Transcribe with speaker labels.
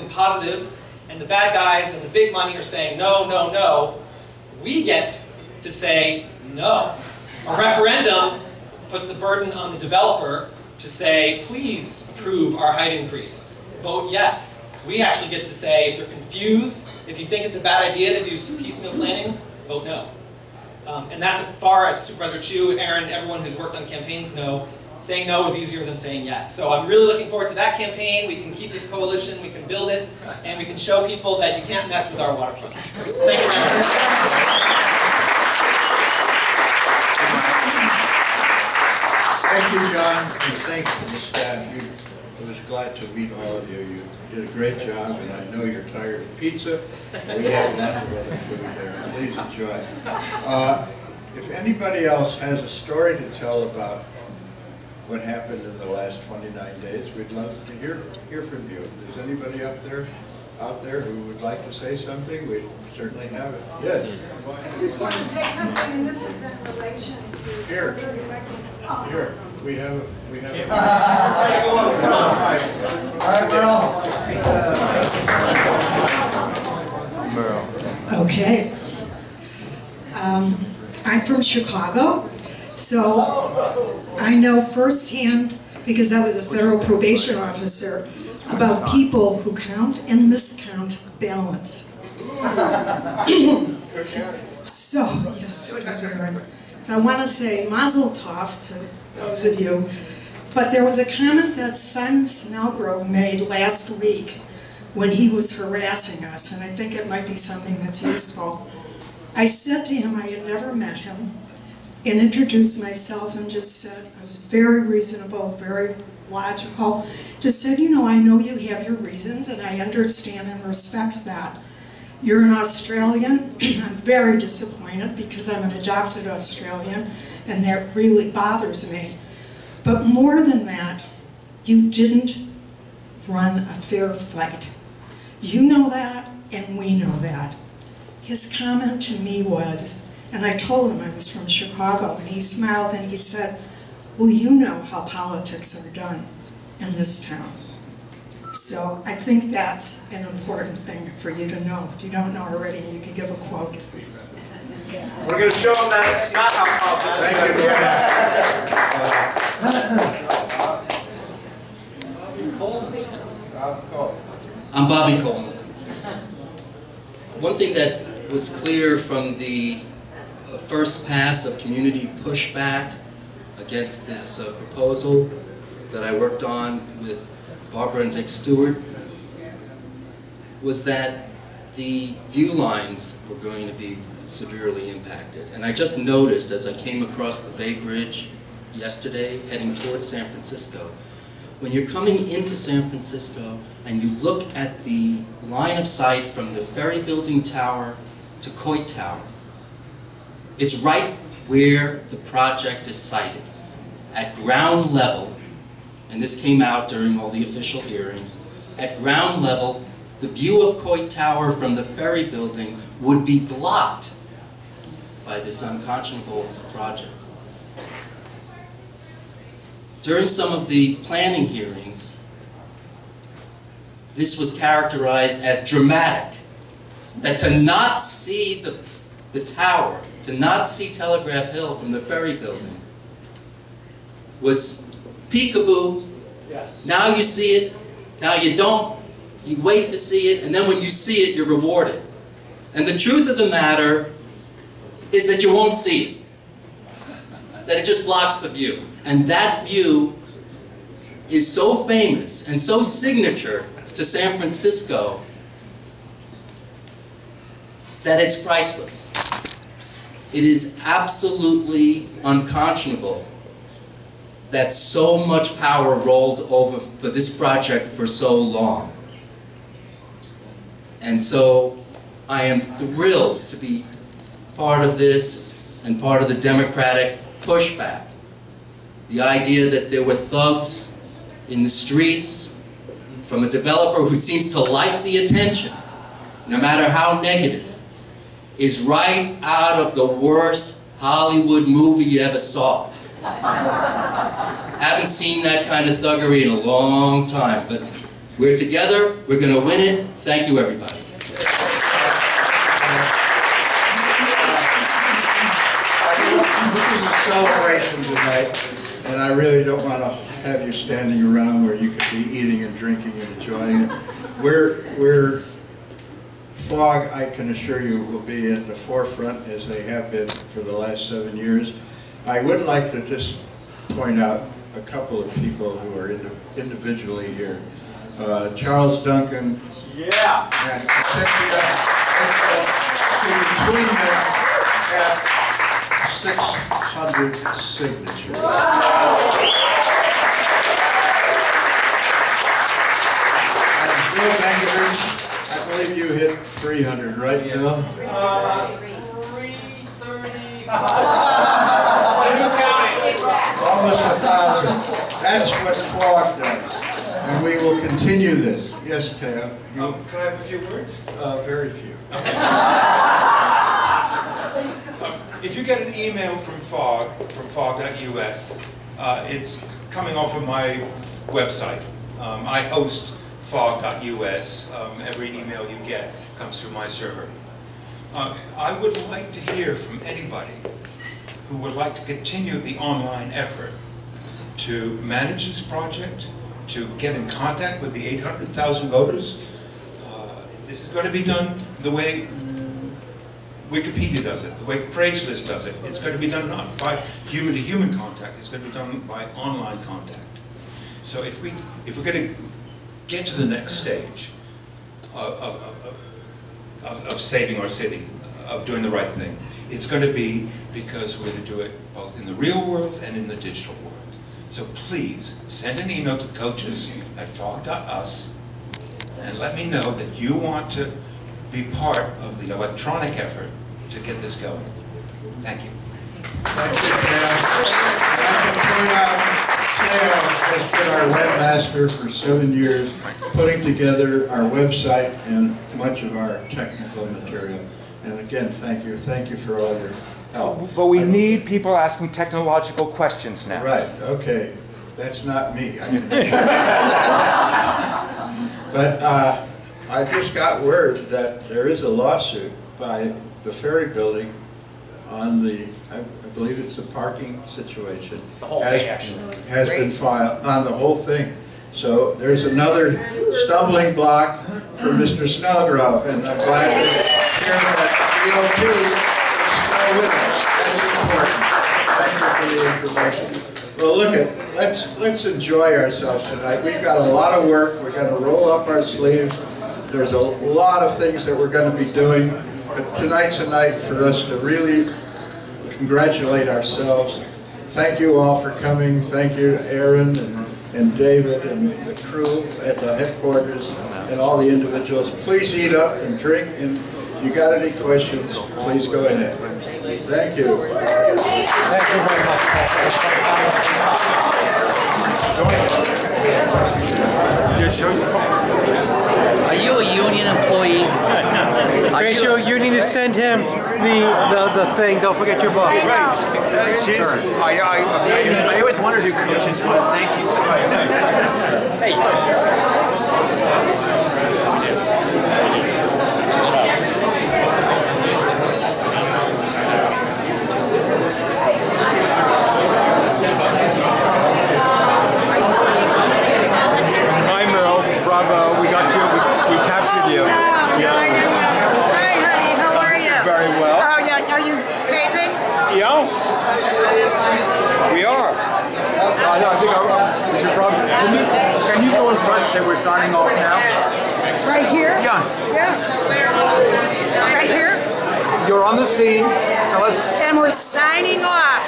Speaker 1: something positive, and the bad guys and the big money are saying no, no, no, we get to say no. A referendum puts the burden on the developer to say, please approve our height increase. Vote yes. We actually get to say, if you're confused, if you think it's a bad idea to do piecemeal planning, vote no. Um, and that's as far as Supervisor Chu, Aaron, everyone who's worked on campaigns know, saying no is easier than saying yes. So I'm really looking forward to that campaign. We can keep this coalition, we can build it, and we can show people that you can't mess with our waterfront. So, thank you.
Speaker 2: Thank you, John, and thanks to the staff. You, I was glad to meet all of you. You did a great job, and I know you're tired of pizza. We have lots of other food there. Please enjoy. Uh, if anybody else has a story to tell about what happened in the last 29 days, we'd love to hear hear from you. If there's anybody up there, out there who would like to say something, we certainly have it. Yes.
Speaker 3: I just want to say something, and this is in relation to
Speaker 2: Here.
Speaker 3: Oh,
Speaker 2: Here, we have, a- we have. a-
Speaker 3: Okay. Um, I'm from Chicago, so I know firsthand, because I was a federal probation officer, about people who count and miscount ballots. So, yes. So I want to say mazel tov to those of you. But there was a comment that Simon Snellgrove made last week when he was harassing us, and I think it might be something that's useful. I said to him I had never met him and introduced myself and just said, I was very reasonable, very logical. Just said, you know, I know you have your reasons and I understand and respect that. You're an Australian. I'm very disappointed because I'm an adopted Australian and that really bothers me. But more than that, you didn't run a fair fight. You know that, and we know that. His comment to me was, and I told him I was from Chicago, and he smiled and he said, well, you know how politics are done in this town. So I think that's an important thing for you to know. If you don't know already, you could give a quote.
Speaker 4: We're going to show them that it's not how politics
Speaker 2: Thank you very much.
Speaker 5: I'm Bobby Cole. One thing that was clear from the first pass of community pushback against this uh, proposal that I worked on with Barbara and Dick Stewart was that the view lines were going to be severely impacted. And I just noticed as I came across the Bay Bridge yesterday, heading towards San Francisco, when you're coming into San Francisco and you look at the line of sight from the ferry building tower to Coit Tower, it's right where the project is sited, at ground level, and this came out during all the official hearings, at ground level, the view of Coit Tower from the ferry building would be blocked by this unconscionable project. During some of the planning hearings, this was characterized as dramatic. That to not see the, the tower, to not see Telegraph Hill from the ferry building was peekaboo.
Speaker 4: Yes.
Speaker 5: Now you see it, now you don't, you wait to see it, and then when you see it, you're rewarded. And the truth of the matter is that you won't see it. That it just blocks the view. And that view is so famous and so signature to San Francisco that it's priceless. It is absolutely unconscionable that so much power rolled over for this project for so long. And so I am thrilled to be part of this and part of the Democratic pushback. The idea that there were thugs in the streets from a developer who seems to like the attention, no matter how negative, is right out of the worst Hollywood movie you ever saw. Haven't seen that kind of thuggery in a long time, but We're together, we're gonna win it. Thank you, everybody.
Speaker 2: This is a celebration tonight, and I really don't want to have you standing around where you could be eating and drinking and enjoying it. We're, we're, FOGG, I can assure you, will be at the forefront as they have been for the last seven years. I would like to just point out a couple of people who are indi- individually here. Uh, Charles Duncan,
Speaker 4: Yeah.
Speaker 2: and Cynthia, between them have 600 signatures. Wow. And Bill Mangovich, I believe you hit 300, right, Bill?
Speaker 4: Uh, three thirty-five. Who's counting?
Speaker 2: Almost a thousand. That's what FOGG does. And we will continue this. Yes, Theo? You-
Speaker 6: Um, Can I have a few words?
Speaker 2: Uh, very few.
Speaker 6: If you get an email from FOGG, from fog.us, uh, it's coming off of my website. Um, I host fog.us. Um, Every email you get comes through my server. Uh, I would like to hear from anybody who would like to continue the online effort to manage this project, to get in contact with the 800,000 voters. Uh, This is going to be done the way Wikipedia does it, the way Craigslist does it. It's going to be done not by human-to-human contact, it's going to be done by online contact. So if we, if we're going to get to the next stage of, of, of- of, saving our city, of doing the right thing, it's going to be because we're going to do it both in the real world and in the digital world. So please, send an email to coaches at fog.us and let me know that you want to be part of the electronic effort to get this going. Thank you.
Speaker 2: Thank you, Theo. I'd like to point out, Theo has been our webmaster for seven years, putting together our website and much of our technical material. And again, thank you, thank you for all your help.
Speaker 4: But we need people asking technological questions now.
Speaker 2: Right, okay, that's not me. I can make sure. But uh, I just got word that there is a lawsuit by the ferry building on the, I believe it's a parking situation.
Speaker 1: The whole
Speaker 2: has-
Speaker 1: thing, actually.
Speaker 2: Has been filed, on the whole thing. So there's another stumbling block for Mr. Snellgrove, and I'm glad to hear that DOT is still with us. That's important. Thank you for the information. Well, look at, let's, let's enjoy ourselves tonight. We've got a lot of work, we're gonna roll up our sleeves. There's a lot of things that we're gonna be doing, but tonight's a night for us to really congratulate ourselves. Thank you all for coming. Thank you to Aaron and, and David and the crew at the headquarters and all the individuals. Please eat up and drink, and if you got any questions, please go ahead. Thank you.
Speaker 7: Are you a union employee? Are you-
Speaker 4: Rachel, you need to send him the, the, the thing, don't forget your book.
Speaker 8: Right, she's, I, I,
Speaker 7: I always wondered who coaches was. Thank you.
Speaker 4: Hi Merle, bravo, we got you, we, we captured you.
Speaker 9: Hi, honey, how are you?
Speaker 4: Very well.
Speaker 9: Oh, yeah, are you taping?
Speaker 4: Yeah?
Speaker 8: we are.
Speaker 4: I, I think I, we should probably, can you, can you go in front and say we're signing off now?
Speaker 9: Right here?
Speaker 4: Yeah.
Speaker 9: Yeah. Right here?
Speaker 4: You're on the scene, tell us,
Speaker 9: And we're signing off.